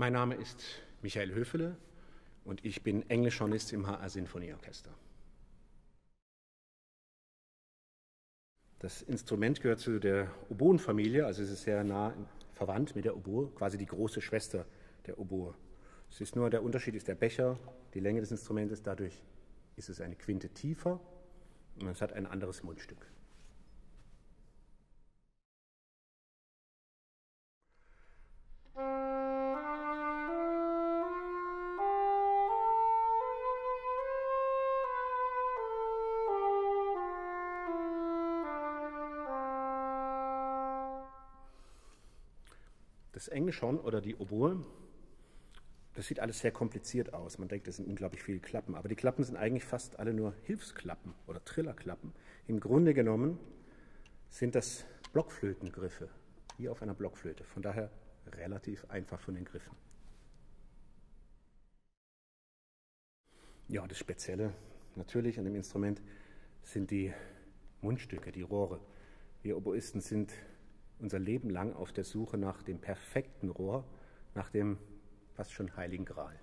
Mein Name ist Michael Höfele und ich bin Englischhornist im HR Sinfonieorchester. Das Instrument gehört zu der Oboenfamilie, also es ist sehr nah verwandt mit der Oboe, quasi die große Schwester der Oboe. Es ist nur der Unterschied ist der Becher, die Länge des Instrumentes, dadurch ist es eine Quinte tiefer und es hat ein anderes Mundstück. Das Englischhorn oder die Oboe, das sieht alles sehr kompliziert aus. Man denkt, es sind unglaublich viele Klappen, aber die Klappen sind eigentlich fast alle nur Hilfsklappen oder Trillerklappen. Im Grunde genommen sind das Blockflötengriffe, wie auf einer Blockflöte. Von daher relativ einfach von den Griffen. Ja, das Spezielle natürlich an dem Instrument sind die Mundstücke, die Rohre. Wir Oboisten sind unser Leben lang auf der Suche nach dem perfekten Rohr, nach dem fast schon heiligen Gral.